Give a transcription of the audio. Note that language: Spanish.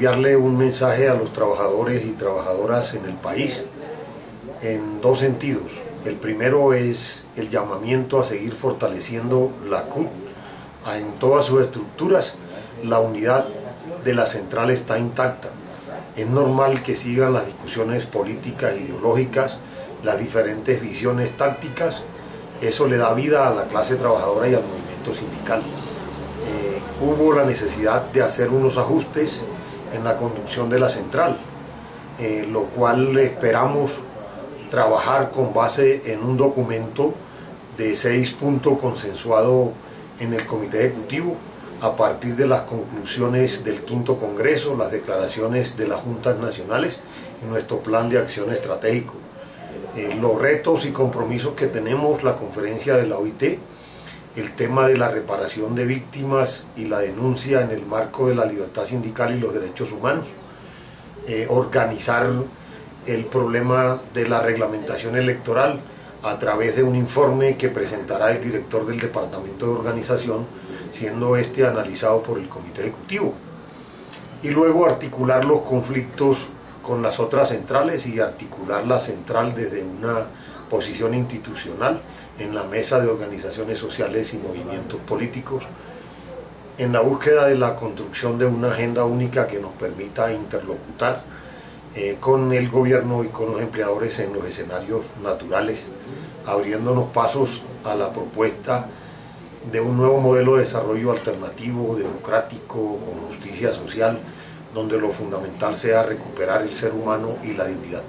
enviarle un mensaje a los trabajadores y trabajadoras en el país en dos sentidos. El primero es el llamamiento a seguir fortaleciendo la CUT en todas sus estructuras. La unidad de la central está intacta. Es normal que sigan las discusiones políticas, ideológicas, las diferentes visiones tácticas. Eso le da vida a la clase trabajadora y al movimiento sindical. Eh, hubo la necesidad de hacer unos ajustes en la conducción de la central, eh, lo cual esperamos trabajar con base en un documento de seis puntos consensuado en el Comité Ejecutivo a partir de las conclusiones del quinto Congreso, las declaraciones de las juntas nacionales y nuestro plan de acción estratégico. Eh, los retos y compromisos que tenemos, la conferencia de la OIT, el tema de la reparación de víctimas y la denuncia en el marco de la libertad sindical y los derechos humanos, eh, organizar el problema de la reglamentación electoral a través de un informe que presentará el director del Departamento de Organización, siendo este analizado por el Comité Ejecutivo. Y luego articular los conflictos con las otras centrales y articular la central desde una posición institucional en la mesa de organizaciones sociales y movimientos políticos, en la búsqueda de la construcción de una agenda única que nos permita interlocutar eh, con el gobierno y con los empleadores en los escenarios naturales, abriéndonos pasos a la propuesta de un nuevo modelo de desarrollo alternativo, democrático, con justicia social, donde lo fundamental sea recuperar el ser humano y la dignidad.